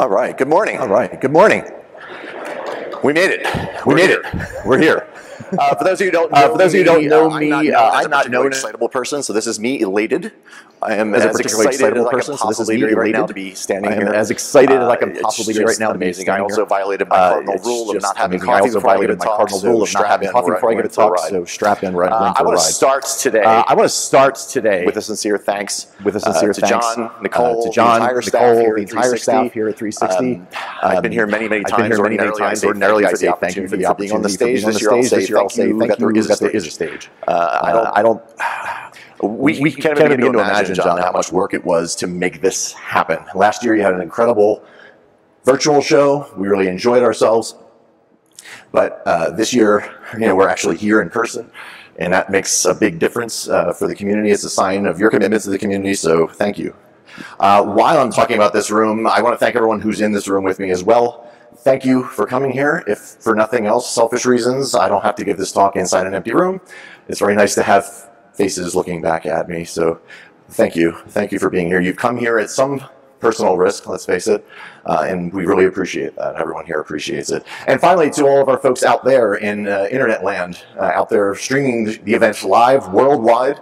All right, good morning. All right, good morning. We made it. We made it. We're here. Uh, for those of you who don't know Uh, for those of you who don't know uh, me, I'm not, uh, known as I'm not known- excitable person, so this is me elated. I am As as, a particularly excited excitable person, so this is me be right now elated. to be standing I am here. as excited as I can possibly be right now amazing. I also violated my Uh, cardinal rule of not having coffee also before I get violated my talk, cardinal rule of not having coffee before I to a talk. So strap in, right? Uh, I want to start today Uh, I want to start today with a sincere thanks with a sincere uh, to John, Nicole, to John, the entire staff Nicole, here the at entire 360. staff here at 360. Um, I've been here many, many times. many, many Ordinarily, I times. say Ordinarily, I thank you say for thank you for the opportunity being on the stage. This year, I'll say This year, I'll say thank thank you you that there is a that there is a stage. Uh, I don't. I don't. We, we can't, can't even begin to imagine, John, how much work it was to make this happen. Last year, you had an incredible virtual show. We really enjoyed ourselves. But uh, this year, you know, we're actually here in person, and that makes a big difference uh, for the community. It's a sign of your commitment to the community. So, thank you. Uh, while I'm talking about this room, I want to thank everyone who's in this room with me as well. Thank you for coming here. If for nothing else, selfish reasons, I don't have to give this talk inside an empty room. It's very nice to have faces looking back at me. So, thank you. Thank you for being here. You've come here at some personal risk, let's face it, uh, and we really appreciate that. Everyone here appreciates it. And finally, to all of our folks out there in uh, internet land, uh, out there streaming the event live worldwide.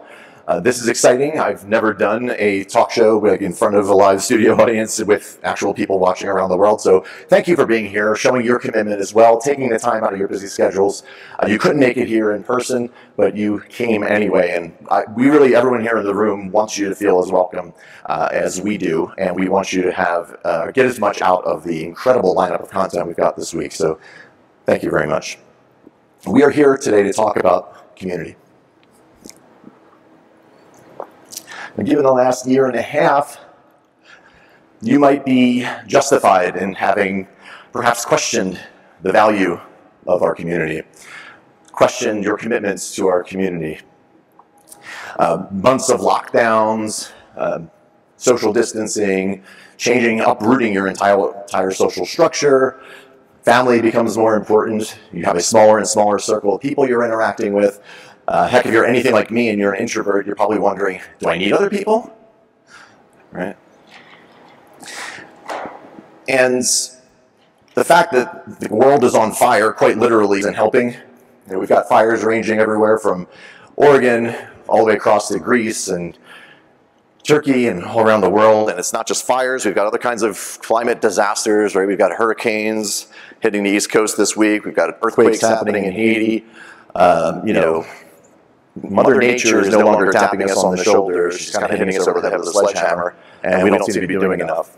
Uh, this is exciting. I've never done a talk show in front of a live studio audience with actual people watching around the world. So thank you for being here, showing your commitment as well, taking the time out of your busy schedules. Uh, you couldn't make it here in person, but you came anyway. And I, we really, everyone here in the room wants you to feel as welcome uh, as we do. And we want you to have, uh, get as much out of the incredible lineup of content we've got this week. So thank you very much. We are here today to talk about community. And given the last year and a half, you might be justified in having perhaps questioned the value of our community, questioned your commitments to our community. Uh, months of lockdowns, uh, social distancing, changing, uprooting your entire, entire social structure. Family becomes more important. You have a smaller and smaller circle of people you're interacting with. Uh, heck, if you're anything like me and you're an introvert, you're probably wondering, do I need other people? Right? And the fact that the world is on fire, quite literally, isn't helping. You know, we've got fires ranging everywhere from Oregon all the way across to Greece and Turkey and all around the world. And it's not just fires, we've got other kinds of climate disasters, right? We've got hurricanes hitting the East Coast this week, we've got earthquakes happening in Haiti. Um, you know, Mother Nature is no longer tapping us on the shoulder. She's kind of hitting us over the head with a sledgehammer, and we don't seem to be doing enough.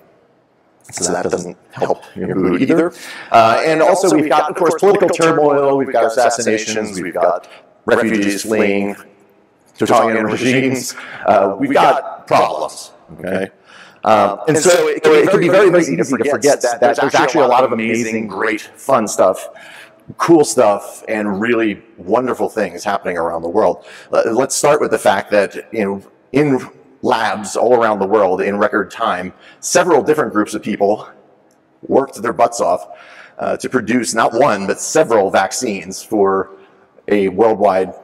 So that doesn't help your mood either. Uh, and also, we've got, of course, political turmoil. We've got assassinations. We've got refugees fleeing totalitarian regimes. Uh, we've got problems. Okay. Um, and so it can, it can be very, very easy to forget that there's actually a lot of amazing, great, fun stuff, cool stuff, and really wonderful things happening around the world. Let's start with the fact that you know in labs all around the world in record time, several different groups of people worked their butts off uh, to produce not one but several vaccines for a worldwide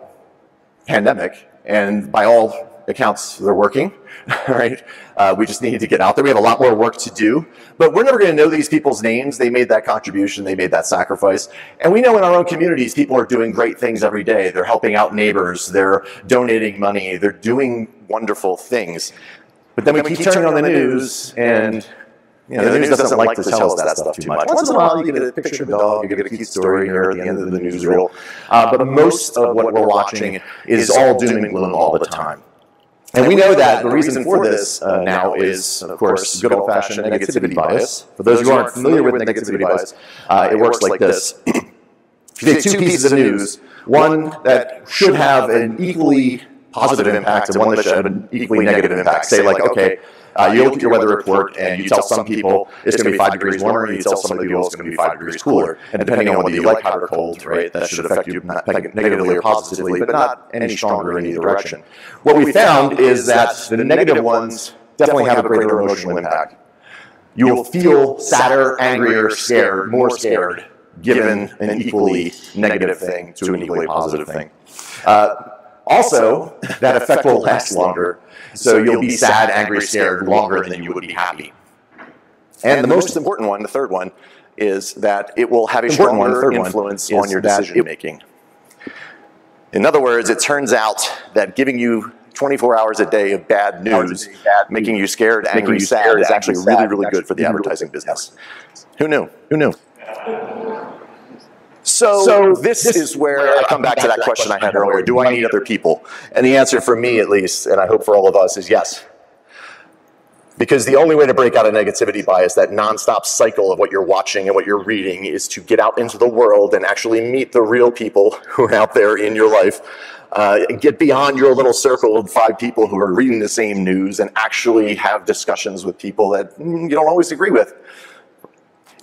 pandemic, and by all accounts, they're working. Right? Uh, we just need to get out there. We have a lot more work to do, but we're never going to know these people's names. They made that contribution. They made that sacrifice, and we know in our own communities, people are doing great things every day. They're helping out neighbors. They're donating money. They're doing wonderful things. But then we keep turning on the news, and you know, the news doesn't like to tell us that stuff too much. Once in a while, you get a picture of a dog, you get a cute story here at the end of the newsreel. Uh, but most of what we're watching is all doom and gloom all the time. And we know that the reason for this uh, now is, of course, good old-fashioned negativity bias. For those who aren't familiar with negativity bias, uh, it works like this. If you take two pieces of news, one that should have an equally positive impact and one that should have an equally negative impact. Say, like, okay, uh, you look at your weather report and you tell some people it's going to be five degrees warmer, and you tell some people it's going to be five degrees cooler. And depending on whether you like hot or cold, right, that should affect you not negatively or positively, but not any stronger in either direction. What we found is that the negative ones definitely have a greater emotional impact. You will feel sadder, angrier, scared, more scared, given an equally negative thing to an equally positive thing. Uh, also, that effect will last longer, so you'll be sad, angry, scared longer than you would be happy. And, the, most, important one, the third one, is that it will have a stronger influence on your decision making. In other words, it turns out that giving you 24 hours a day of bad news, bad making news. you scared, angry, you sad, scared, is actually really, really good for the advertising business. Who knew? Who knew? So, so this, this, is where I come back to that question I had earlier. Do I need other people? And the answer for me, at least, and I hope for all of us, is yes. Because the only way to break out a negativity bias, that nonstop cycle of what you're watching and what you're reading, is to get out into the world and actually meet the real people who are out there in your life. Uh, get beyond your little circle of five people who are reading the same news and actually have discussions with people that mm, you don't always agree with.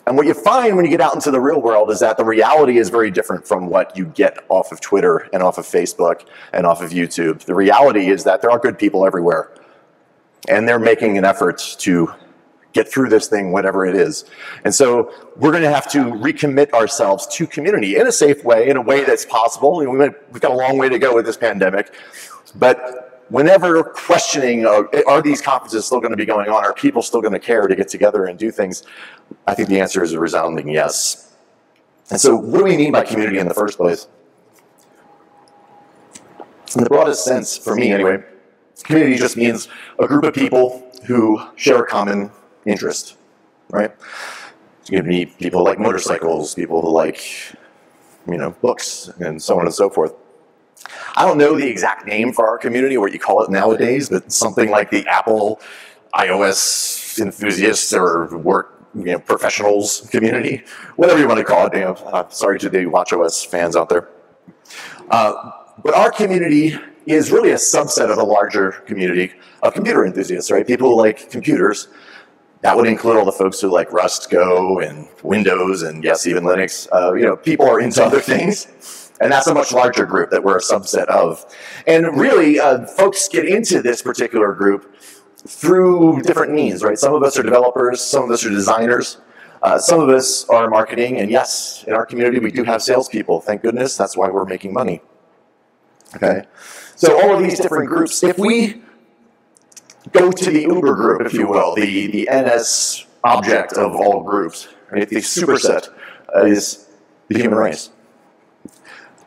And what you find when you get out into the real world is that the reality is very different from what you get off of Twitter and off of Facebook and off of YouTube. The reality is that there are good people everywhere. And they're making an effort to get through this thing, whatever it is. And so we're going to have to recommit ourselves to community in a safe way, in a way that's possible. We've got a long way to go with this pandemic. But whenever questioning uh, are these conferences still going to be going on? Are people still going to care to get together and do things? I think the answer is a resounding yes. And so, what do we mean by community in the first place? In the broadest sense, for me anyway, community just means a group of people who share a common interest, right? It's going to be people like motorcycles, people who like, you know, books, and so on and so forth. I don't know the exact name for our community, or what you call it nowadays, but something like the Apple iOS enthusiasts or work you know, professionals community, whatever you want to call it. You know, uh, sorry to the WatchOS fans out there. Uh, but our community is really a subset of a larger community of computer enthusiasts, right? People who like computers. That would include all the folks who like Rust, Go, and Windows, and yes, even Linux. Uh, you know, people are into other things. And that's a much larger group that we're a subset of. And really, uh, folks get into this particular group through different means, right? Some of us are developers, some of us are designers. Uh, some of us are marketing, and yes, in our community we do have salespeople. Thank goodness, that's why we're making money. Okay, so all of these different groups. If we go to the Uber group, if you will, the the NS object of all groups, right? the superset is the human race.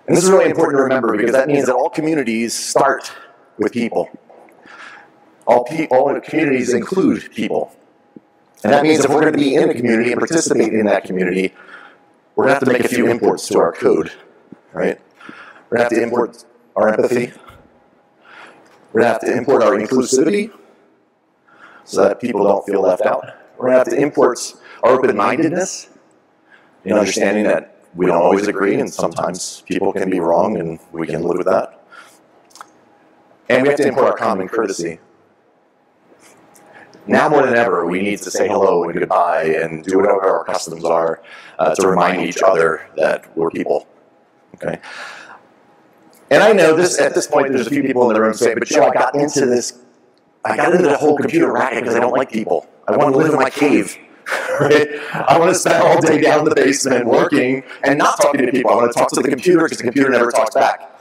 And this is really important to remember because that means that all communities start with people. All, pe- all communities include people. And that means if we're going to be in a community and participate in that community, we're going to have to make a few imports to our code, right? We're going to have to import our empathy. We're going to have to import our inclusivity so that people don't feel left out. We're going to have to import our open mindedness in understanding that we don't always agree, and sometimes people can be wrong, and we can live with that. And we have to import our common courtesy. Now more than ever, we need to say hello and goodbye and do whatever our customs are uh, to remind each other that we're people. Okay. And I know this at this point. There's a few people in the room saying, "But Joe, I got into this. I got into the whole computer racket because I don't like people. I want to live in my cave." right? I want to spend all day down in the basement working and not talking to people. I want to talk to the computer because the computer never talks back.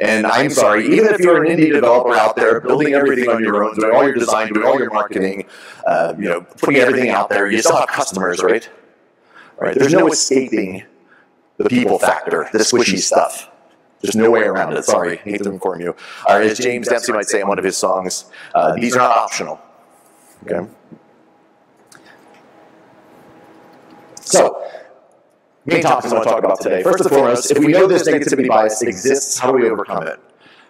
And I'm sorry, even if you're an indie developer out there building everything on your own, doing all your design, doing all your marketing, uh, you know, putting everything out there, you still have customers, right? Right. There's no escaping the people factor, the squishy stuff. There's no way around it. Sorry, hate to inform you. Or as James Dempsey might say in one of his songs, uh, these are not optional. Okay. So, main topics I want to talk about today. First and foremost, if we know this negativity bias exists, how do we overcome it?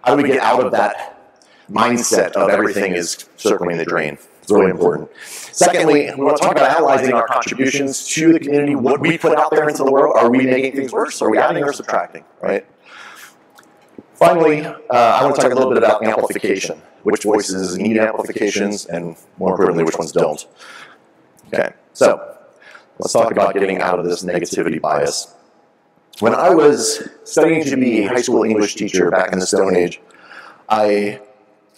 How do we get out of that mindset of everything is circling the drain? It's really important. Secondly, we want to talk about analyzing our contributions to the community, what we put out there into the world. Are we making things worse? Are we adding or subtracting? Right? Finally, uh, I want to talk a little bit about amplification. Which voices need amplifications, and more importantly, which ones don't. Okay, so Let's talk about getting out of this negativity bias. When I was studying to be a high school English teacher back in the Stone Age, I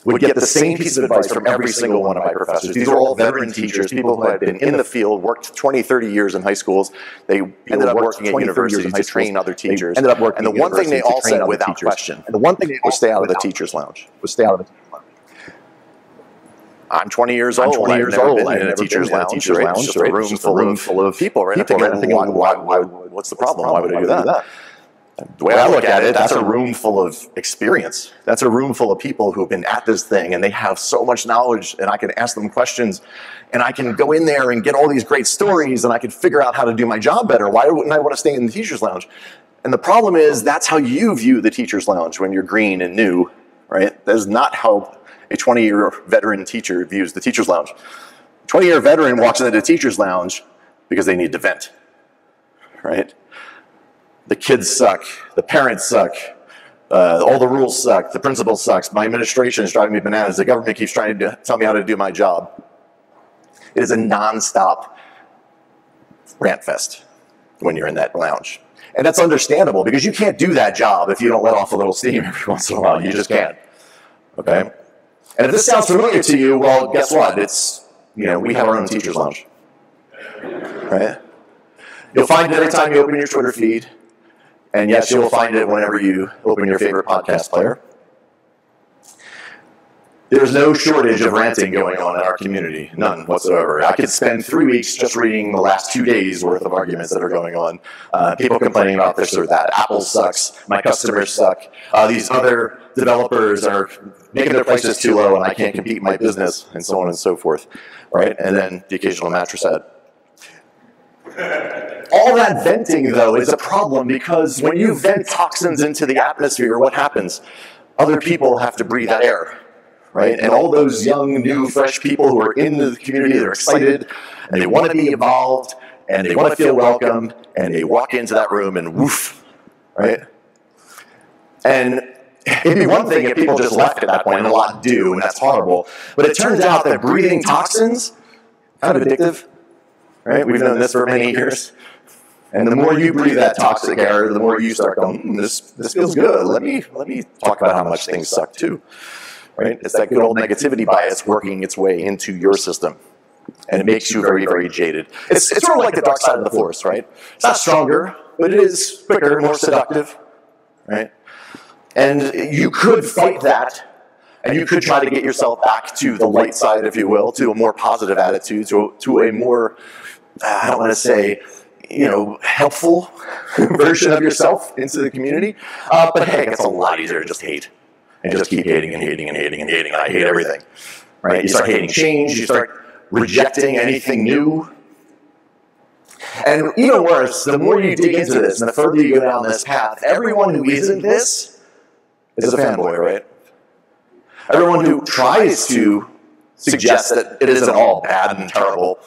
would get the same piece of advice from every single one of my professors. These were all veteran teachers, people who had been in the field, worked 20, 30 years in high schools. They ended up working at universities to train other teachers. Ended up working and the one thing they all said without question and the one thing they was stay out of the teacher's lounge. Was stay out of the teacher's lounge. I'm 20 years I'm old. 20 I've years old. been in a never teacher's in a lounge. teacher's right? lounge, just a room just full a room of full of people. Right? people, right? thinking, I'm thinking, why, why- what's the problem? Why would I do that? The way I look at it, that's a room full of experience. That's a room full of people who've been at this thing and they have so much knowledge, and I can ask them questions, and I can go in there and get all these great stories, and I can figure out how to do my job better. Why wouldn't I want to stay in the teacher's lounge? And the problem is, that's how you view the teacher's lounge when you're green and new, right? That is not how a 20 year veteran teacher views the teacher's lounge. 20 year veteran walks into the teacher's lounge because they need to vent, right? The kids suck, the parents suck, uh, all the rules suck, the principal sucks, my administration is driving me bananas, the government keeps trying to tell me how to do my job. It is a non-stop rant fest when you're in that lounge. And that's understandable because you can't do that job if you don't let off a little steam every once in a while. You just can't. Okay? And if this sounds familiar to you, well, guess what? It's, you know, we have our own teacher's lounge. Right? You'll find it every time you open your Twitter feed. And yes, you'll find it whenever you open your favorite podcast player. There's no shortage of ranting going on in our community, none whatsoever. I could spend three weeks just reading the last two days worth of arguments that are going on. Uh, people complaining about this or that. Apple sucks. My customers suck. Uh, these other developers are making their prices too low, and I can't compete in my business, and so on and so forth. Right? And then the occasional mattress ad. All that venting, though, is a problem because when you vent toxins into the atmosphere, what happens? Other people have to breathe that air, right? And all those young, new, fresh people who are in the community, they're excited and they want to be involved and they want to feel welcome and they walk into that room and woof, right? And it'd be one thing if people just left at that point, and a lot do, and that's horrible. But it turns out that breathing toxins, kind of addictive, right? We've known this for many years. And the more you breathe that toxic air, the more you start going, hmm, this, this feels good. Let me, let me talk about how much things suck too. Right? It's that good old negativity bias working its way into your system. And it makes you very, very jaded. It's, it's sort of like the dark side of the force, right? It's not stronger, but it is quicker, more seductive, right? And you could fight that, and you could try to get yourself back to the light side, if you will, to a more positive attitude, to, to a more, I don't want to say, you know, helpful version of yourself into the community. Uh, but hey, it's a lot easier to just hate and just keep hating and hating and hating and hating. And I hate everything, right? You start hating change. You start rejecting anything new. And even worse, the more you dig into this and the further you go down this path, everyone who isn't this is a fanboy, right? Everyone who tries to suggest that it isn't all bad and terrible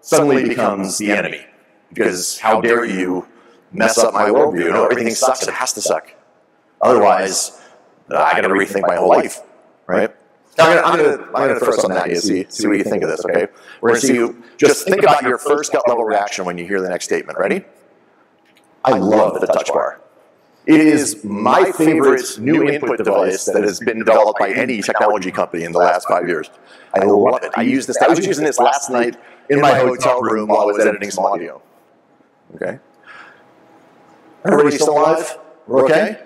suddenly becomes the enemy. Because how dare you mess up my worldview? No, everything sucks. It has to suck. Otherwise, I got to rethink my whole life, right? Now, I'm gonna, I'm gonna, I'm gonna throw something at you. See, see what you think of this. Okay, we're gonna see you. Just think about your first gut level reaction when you hear the next statement. Ready? I love the touch bar. It is my favorite new input device that has been developed by any technology company in the last five years. I love it. I use this. I was using this last night in my hotel room while I was editing some audio. Okay. Everybody still alive? We're okay.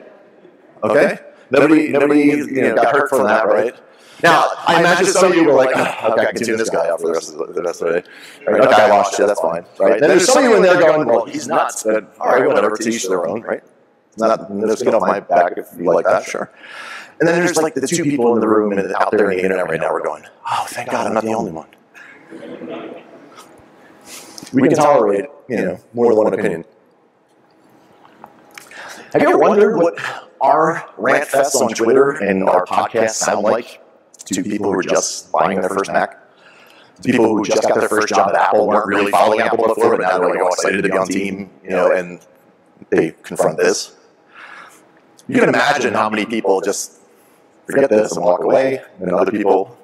Okay. Nobody, nobody, you know, got hurt from that, right? Now, I imagine some of you were like, "Oh, okay, I can tune this guy out for the rest of the, the rest of the day. Right, okay, I lost you. That's fine. Right. Then there's some of you in there going, well, he's nuts, but all right, whatever. To each their own, right? Not no skin off my back if you like that, sure. And then there's like the two people in the room and out there in the internet right now. We're going, oh, thank God, I'm not the only one. We can tolerate, you know, more than one opinion. Have you ever wondered what our rant fests on Twitter and our podcasts sound like to people who are just buying their first Mac? People who just got their first job at Apple, weren't really following Apple before, but now they're like all excited to be on team, you know, and they confront this. You can imagine how many people just forget this and walk away, and other people,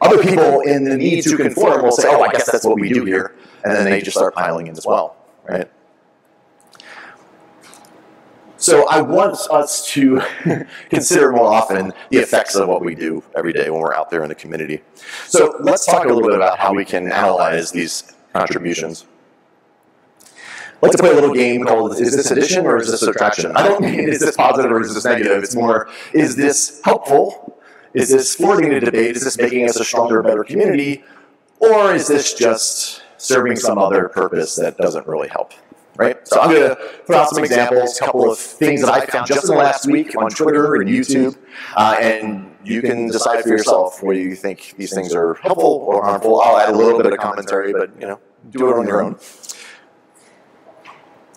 other people in the need to conform will say, "Oh, I guess that's what we do here," and then they just start piling in as well, right? So I want us to consider more often the effects of what we do every day when we're out there in the community. So let's talk a little bit about how we can analyze these contributions. Like to play a little game called Is this addition or is this subtraction? I don't mean is this positive or is this negative. It's more, is this helpful? Is this forwarding the debate? Is this making us a stronger, better community? Or is this just serving some other purpose that doesn't really help? Right? So I'm going to put out some examples, a couple of things that I found just in the last week on Twitter and YouTube, uh, and you can decide for yourself whether you think these things are helpful or harmful. I'll add a little bit of commentary, but you know, do it on your own.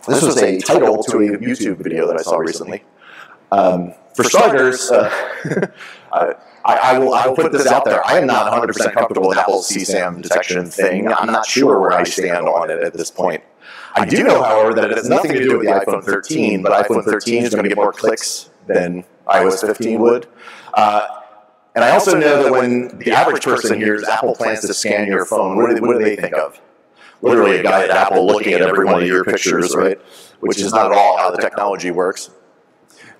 This was a title to a YouTube video that I saw recently. Um, for starters, uh, I, I, will, I will put this out there. I am not 100% comfortable with Apple's CSAM detection thing. I'm not sure where I stand on it at this point. I do know, however, that it has nothing to do with the iPhone 13, but iPhone 13 is going to get more clicks than iOS 15 would. Uh, and I also know that when the average person hears Apple plans to scan your phone, what do, they, what do they think of? Literally a guy at Apple looking at every one of your pictures, right? Which is not at all how the technology works.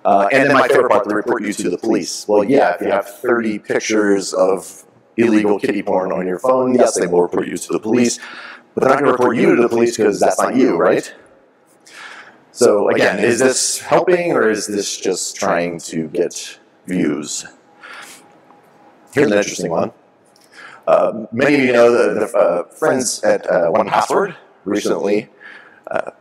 Uh, and then my favorite part, they report you to the police. Well, yeah, if you have 30 pictures of illegal kiddie porn on your phone, yes, they will report you to the police. But they're not going to report you to the police because that's not you, right? So again, is this helping or is this just trying to get views? Here's an interesting one. Uh, many of you know the, the uh, friends at uh, 1Password recently uh,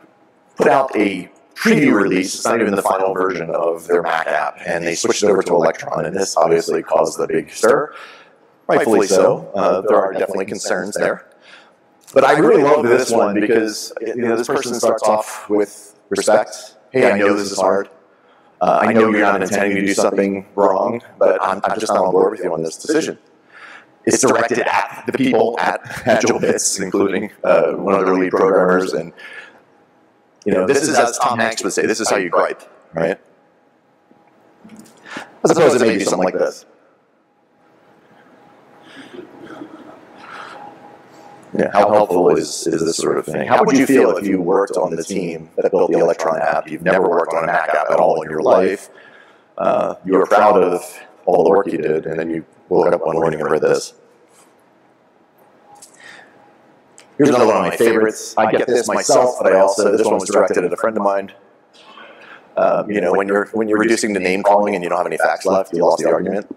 put out a preview release. It's not even the final version of their Mac app, and they switched it over to Electron, and this obviously caused the big stir. Rightfully so. Uh, there are definitely concerns there. But I really love this one because you know this person starts off with respect. Hey, I know this is hard. Uh, I know you're not intending to do something wrong, but I'm, I'm just not on board with you on this decision. It's directed at the people at AgileBits, including uh, one of their lead programmers. And, you know, this is, as Tom Hanks would say, this is how you gripe, right? I suppose it may be something like this. Yeah, how helpful is, is this sort of thing? How would you feel if you worked on the team that built the Electron app? You've never worked on a Mac app at all in your life. Uh, you were proud of all the work you did, and then you woke up one morning and read this. Here's another one of my favorites. I get this myself, but I also this one was directed at a friend of mine. Um, you know, when you're when you're reducing to name calling and you don't have any facts left, you lost the argument.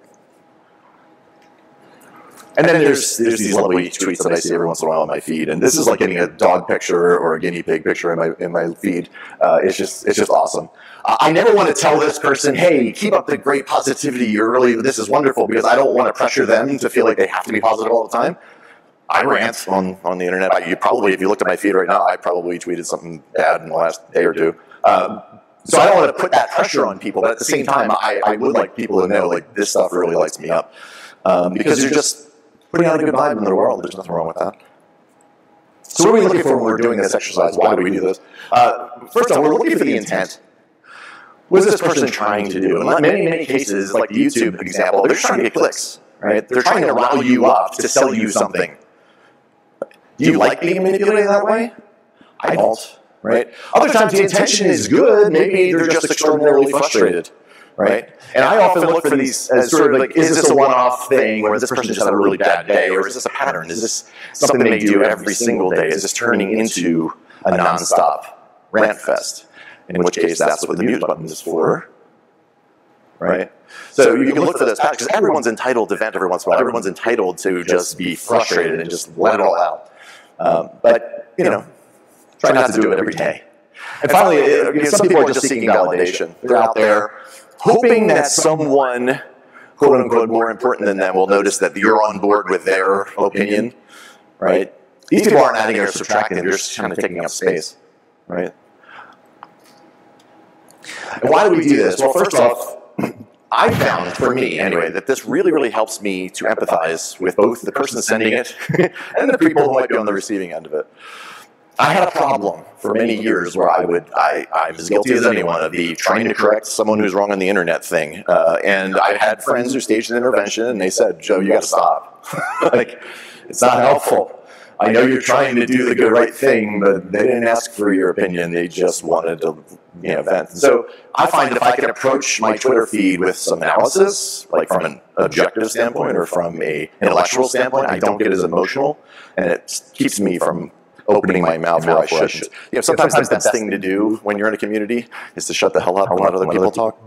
And then there's there's these lovely tweets that I see every once in a while on my feed, and this is like getting a dog picture or a guinea pig picture in my in my feed. Uh, it's just it's just awesome. I never want to tell this person, hey, keep up the great positivity. You're really this is wonderful because I don't want to pressure them to feel like they have to be positive all the time. I rant on, on the internet. I, you probably, if you looked at my feed right now, I probably tweeted something bad in the last day or two. Um, so I don't want to put that pressure on people, but at the same time, I, I would like people to know like this stuff really lights me up um, because you're just putting out a good vibe in the world. There's nothing wrong with that. So what are we looking for when we're doing this exercise? Why do we do this? Uh, first off, we're looking for the intent. What is this person trying to do? In many, many cases, like the YouTube example, they're trying to get clicks, right? They're trying to rile you up to sell you something. Do you like being manipulated that way? I don't, right? Other times the intention is good. Maybe they're just extraordinarily frustrated right? And I often look for these as sort of like, is this a one-off thing, or this person just had a really bad day, or is this a pattern? Is this something they do every single day? Is this turning into a nonstop rant fest? In which case, that's what the mute button is for, right? So you can look for those patterns because everyone's entitled to vent every once in a while. Everyone's entitled to just be frustrated and just let it all out. Um, but you know, try not to do it every day. And finally, some people are just seeking validation. They're out there hoping that someone, quote unquote, more important than them will notice that you're on board with their opinion, right? These people aren't adding or subtracting, they're just kind of taking up space, right? And why do we do this? Well, first off, I found, for me anyway, that this really, really helps me to empathize with both the person sending it and the people who might be on the receiving end of it. I had a problem for many years where I would, I, I'm as guilty as anyone of the trying to correct someone who's wrong on the internet thing. Uh, and I had friends who staged an intervention and they said, Joe, you got to stop. like, it's not helpful. I know you're trying to do the good right thing, but they didn't ask for your opinion. They just wanted to, you know, vent. So I find if I can approach my Twitter feed with some analysis, like from an objective standpoint or from a intellectual standpoint, I don't get as emotional, and it keeps me from opening my mouth where I shouldn't. You know, sometimes the best thing to do when you're in a community is to shut the hell up and let other people talk.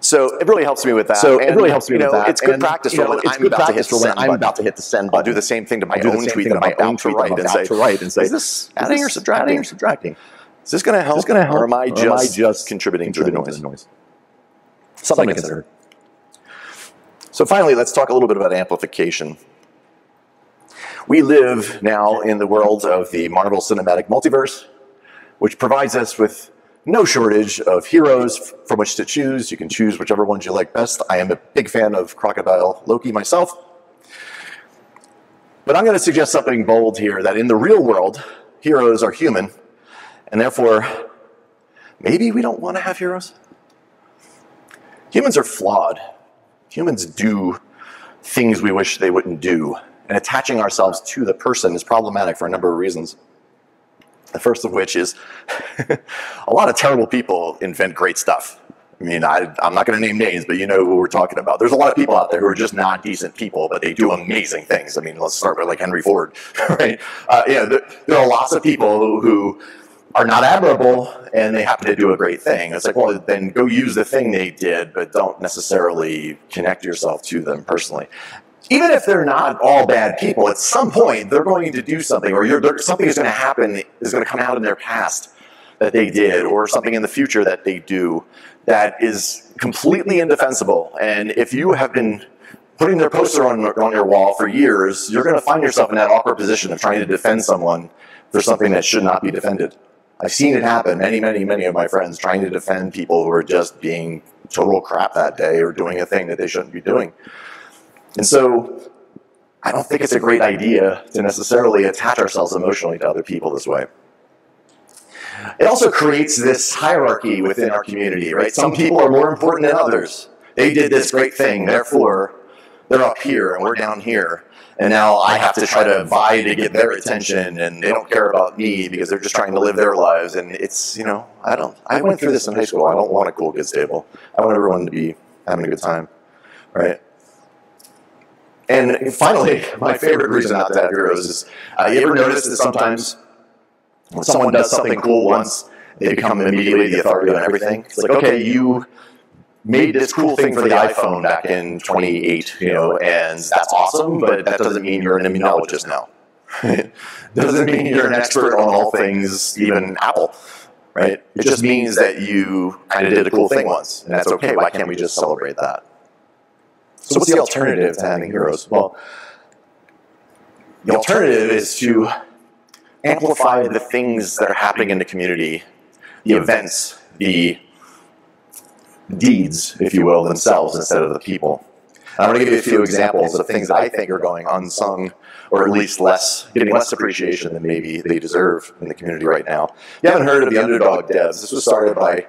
So it really helps me with that. So it really helps me you know, with that. It's good And, practice you know, for when I'm about to hit the for send I'm about to hit the send I'll do the same thing to my the own tweet that to I'm my about own to tweet that write and say, to write and say, is this adding or Adding or subtracting? subtracting? Is this going to help? Is going to help? Or am I just, am I just contributing, contributing to the noise? Something to consider. So finally, let's talk a little bit about amplification. We live now in the world of the Marvel Cinematic Multiverse, which provides us with no shortage of heroes from which to choose. You can choose whichever ones you like best. I am a big fan of Crocodile Loki myself. But I'm going to suggest something bold here that in the real world, heroes are human, and therefore, maybe we don't want to have heroes. Humans are flawed. Humans do things we wish they wouldn't do. And attaching ourselves to the person is problematic for a number of reasons. The first of which is a lot of terrible people invent great stuff. I mean, I, I'm not going to name names, but you know who we're talking about. There's a lot of people out there who are just not decent people, but they do amazing things. I mean, let's start with like Henry Ford, right? Uh, yeah, there, there are lots of people who, who are not admirable and they happen to do a great thing. It's like, well, then go use the thing they did, but don't necessarily connect yourself to them personally. Even if they're not all bad people, at some point they're going to do something, or something is going to happen, is going to come out in their past that they did, or something in the future that they do that is completely indefensible. And if you have been putting their poster on, on your wall for years, you're going to find yourself in that awkward position of trying to defend someone for something that should not be defended. I've seen it happen. Many, many, many of my friends trying to defend people who are just being total crap that day or doing a thing that they shouldn't be doing. And so I don't think it's a great idea to necessarily attach ourselves emotionally to other people this way. It also creates this hierarchy within our community, right? Some people are more important than others. They did this great thing, therefore they're up here and we're down here. And now I have to try to vie to get their attention and they don't care about me because they're just trying to live their lives. And it's, you know, I don't, I went through this in high school. I don't want a cool kids table. I want everyone to be having a good time, right? And finally, my favorite reason not to have heroes is, uh, you ever notice that sometimes when someone does something cool once, they become immediately the authority on everything? It's like, okay, you made this cool thing for the iPhone back in 28, you know, and that's awesome, but that doesn't mean you're an immunologist now. doesn't mean you're an expert on all things, even Apple, right? It just means that you kind of did a cool thing once, and that's okay. Why can't we just celebrate that? So, what's the alternative to having heroes? Well, the alternative is to amplify the things that are happening in the community, the events, the deeds, if you will, themselves instead of the people. And I'm going to give you a few examples of things that I think are going unsung, or at least less, getting less appreciation than maybe they deserve in the community right now. You haven't heard of the Underdog Devs. This was started by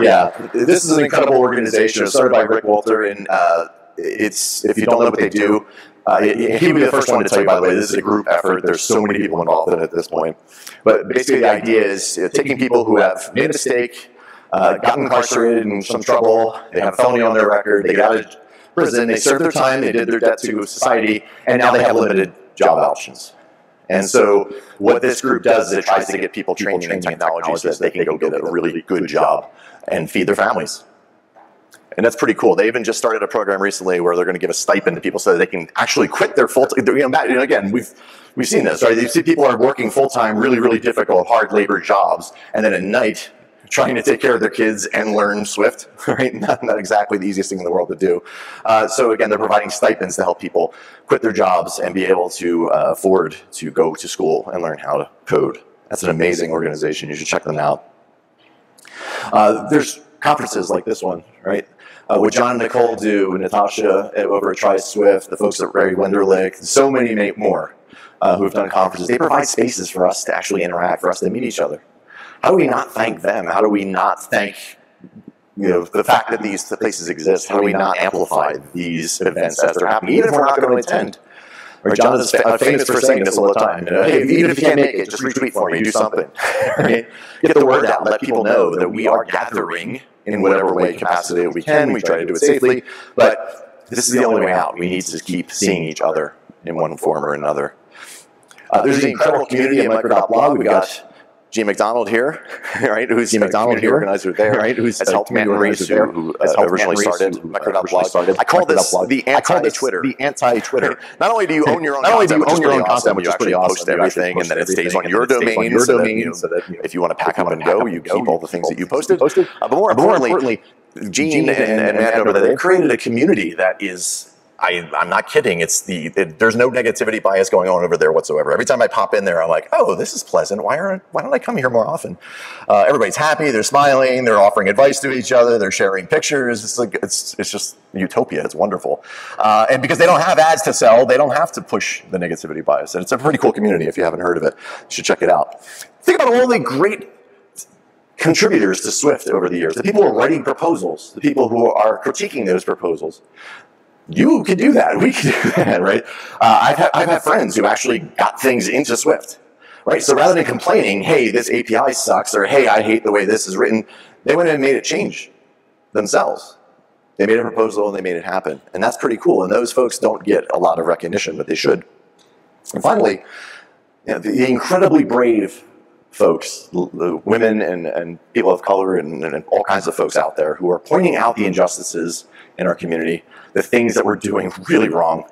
yeah, this is an incredible organization. Started by Rick Walter, and uh, it's if you don't know what they do, uh, he he would be the first one to tell you. By the way, this is a group effort. There's so many people involved in it at this point. But basically, the idea is uh, taking people who have made a mistake, uh, gotten incarcerated in some trouble, they have a felony on their record, they got out of prison, they served their time, they did their debt to society, and now they have limited job options. And so, what this group does is it tries to get people trained in technology so that they can go get a really good job and feed their families. And that's pretty cool. They even just started a program recently where they're going to give a stipend to people so that they can actually quit their full time. You know, again, we've we've seen this, right? You see people are working full time, really, really difficult, hard labor jobs, and then at night trying to take care of their kids and learn Swift, right? Not, not exactly the easiest thing in the world to do. Uh, so again, they're providing stipends to help people quit their jobs and be able to uh, afford to go to school and learn how to code. That's an amazing organization. You should check them out. Uh, there's conferences like this one, right? Uh, what John and Nicole do, Natasha over at Try Swift, the folks at Ray Wenderlich, so many ma- more uh, who have done conferences. They provide spaces for us to actually interact, for us to meet each other. How do we not thank them? How do we not thank you know, the fact that these places exist? How do we not amplify these events as they're happening, even if we're not going to attend? Right, John is fa- famous for saying this all the time. You know, hey, even if you can't make it, just retweet for me, do something. Get the word out, let people know that we are gathering in whatever way capacity we can. We try to do it safely, but this is the only way out. We need to keep seeing each other in one form or another. Uh, there's an incredible community at Micro.blog. We've got Jean MacDonald here, right? Who's Jean MacDonald here, organizer there, right? Who's has helped Matt Reece, who, who has uh, originally started uh, Microdot originally blog. started I call this the I call this anti-Twitter. The anti-Twitter. Not only do you own your own Not only do content, you which own your own content, which you is pretty awesome, post everything, and then it stays on your then it stays on domain, your domain, so that, if you want to pack up and go, you keep all the things that you all the things posted. that you posted. Uh, But more Uh, importantly, Jean and, and Matt over there, they created a community that is. I, I'm not kidding. It's the it, there's no negativity bias going on over there whatsoever. Every time I pop in there, I'm like, oh, this is pleasant. Why aren't Why don't I come here more often? Uh, everybody's happy. They're smiling. They're offering advice to each other. They're sharing pictures. It's like it's it's just utopia. It's wonderful. Uh, and because they don't have ads to sell, they don't have to push the negativity bias. And it's a pretty cool community. If you haven't heard of it, you should check it out. Think about all the great contributors to Swift over the years, the people who are writing proposals, the people who are critiquing those proposals. You could do that. We could do that, right? Uh, I've, had, I've had friends who actually got things into Swift, right? So rather than complaining, hey, this API sucks, or hey, I hate the way this is written, they went and made it change themselves. They made a proposal and they made it happen. And that's pretty cool. And those folks don't get a lot of recognition, but they should. And finally, you know, the, the incredibly brave folks, the women and, and people of color and, and all kinds of folks out there who are pointing out the injustices in our community, the things that we're doing really wrong.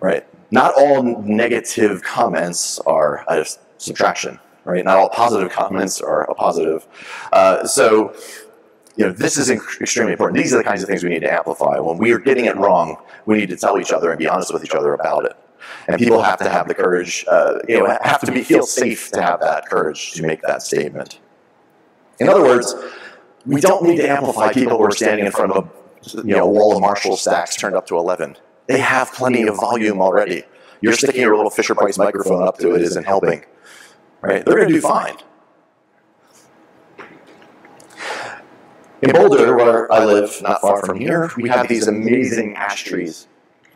Right? Not all negative comments are a subtraction. Right? Not all positive comments are a positive. Uh, so, you know, this is extremely important. These are the kinds of things we need to amplify. When we are getting it wrong, we need to tell each other and be honest with each other about it. And people have to have the courage, uh, you know, have to be, feel safe to have that courage to make that statement. In other words, we don't need to amplify people who are standing in front of a you know, wall of Marshall stacks turned up to 11. They have plenty of volume already. You're sticking your little Fisher Price microphone up to it isn't helping. Right? They're going to do fine. In Boulder, where I live, not far from here, we have these amazing ash trees.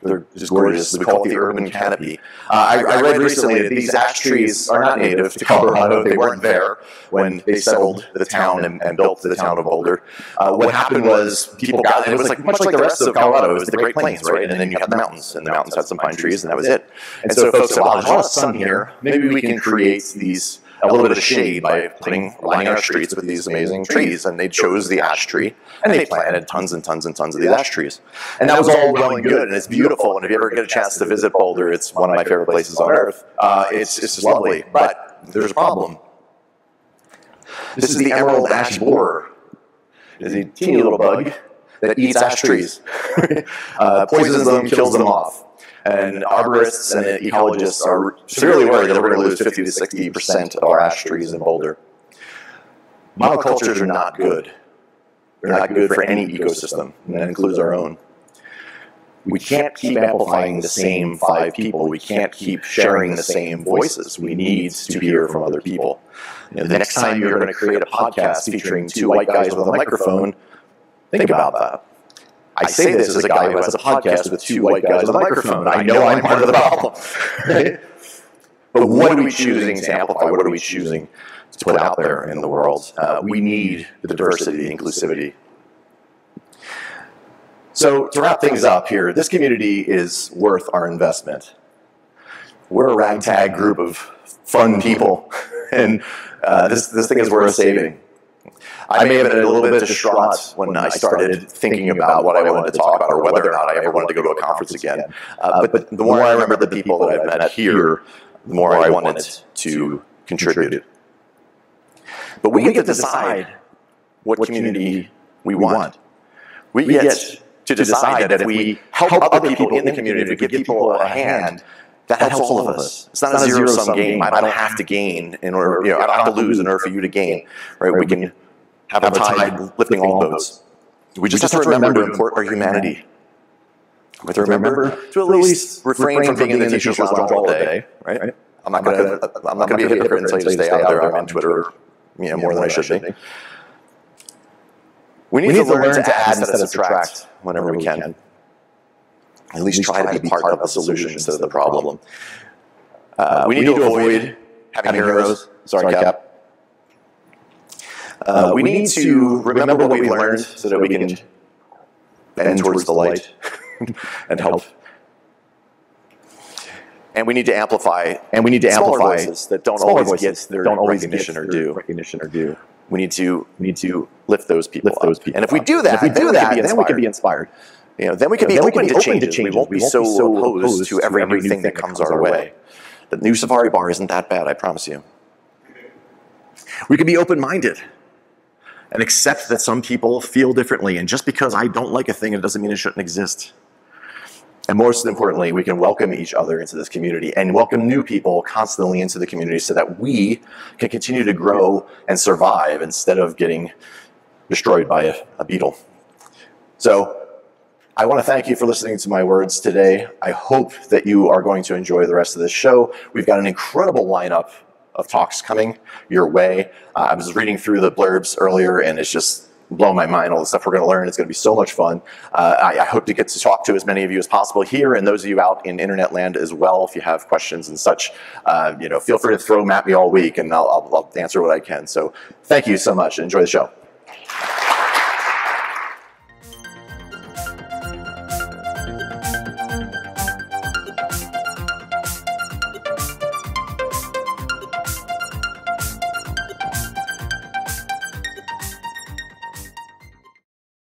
They're just gorgeous. We call it the urban canopy. Uh, I, I read recently that these ash trees are not native to Colorado. They weren't there when they settled the town and, and built the town of Boulder. Uh, what happened was people got, and it was like much like the rest of Colorado, it was the Great Plains, right? And then you had the mountains, and the mountains had some pine trees, and that was it. And so folks said, well, there's a lot of sun here. Maybe we can create these a little bit of shade by putting lining our streets with these amazing trees. And they chose the ash tree, and they planted tons and tons and tons of these ash trees. And that was all well and good, and it's beautiful. And if you ever get a chance to visit Boulder, it's one of my favorite places on earth. Uh, it's it's just lovely, but there's a problem. This is the emerald ash borer. It's a teeny little bug that eats ash trees, uh, poisons them, kills them off. And arborists and ecologists are severely worried that we're going to lose 50 to 60 percent of our ash trees in Boulder. Monocultures are not good. They're not good for any ecosystem, and that includes our own. We can't keep amplifying the same five people. We can't keep sharing the same voices. We need to hear from other people. You know, the next time you're going to create a podcast featuring two white guys with a microphone, think about that. I say this as a guy who has a podcast with two white guys with a microphone. I know I'm part of the problem. But what are we choosing to amplify? What are we choosing to put out there in the world? Uh, we need the diversity, the inclusivity. So, to wrap things up here, this community is worth our investment. We're a ragtag group of fun people, and uh, this, this thing is worth saving. I may have been a little bit distraught when I started thinking about what I wanted to talk about or whether or not I ever wanted to go to a conference again. Uh, but the more I remember the people that I've met here, the more I wanted to contribute. But we get to decide what community we want. We get to decide that if we help other people in the community, if we give people a hand, that helps all of us. It's not a zero sum game. I don't have to gain in order, you know, I don't have to lose in order for you to gain. Right? We can have a tide lifting all boats. We just have to remember to import our humanity. We have to remember to at least refrain from being in the teacher's lounge all day. Right? I'm not gonna. I'm not gonna be a hypocrite and tell you to stay out there. I'm on Twitter, you know, more than I should be. We need, to, learn to add instead of subtract whenever we can. At least try to be part of the solution instead of the problem. Uh, we need to avoid having heroes. Sorry, Cap. Uh, we need to remember what we learned so that we can bend towards the light and help. And we need to amplify and we need to amplify voices that don't always voices get their don't always recognition or due. recognition or. We need to We need to lift those people lift up. those people. And if we do that, if we do we that, then we can be inspired. You know, then we can be Then we open, can be to, open to changes. We won't be We won't so, be so opposed, to to every every new new thing that comes our way. way. The new Safari bar isn't that bad, I promise you. We can be open-minded and accept that some people feel differently. And just because I don't like a thing, it doesn't mean it shouldn't exist. And most importantly, we can welcome each other into this community and welcome new people constantly into the community so that we can continue to grow and survive instead of getting destroyed by a, a beetle. So, I want to thank you for listening to my words today. I hope that you are going to enjoy the rest of this show. We've got an incredible lineup of talks coming your way. Uh, I was reading through the blurbs earlier, and it's just blown my mind all the stuff we're going to learn. It's going to be so much fun. Uh, I, I hope to get to talk to as many of you as possible here, and those of you out in internet land as well. If you have questions and such, uh, you know, feel free to throw them at me all week, and I'll, I'll, I'll answer what I can. So, thank you so much. Enjoy the show.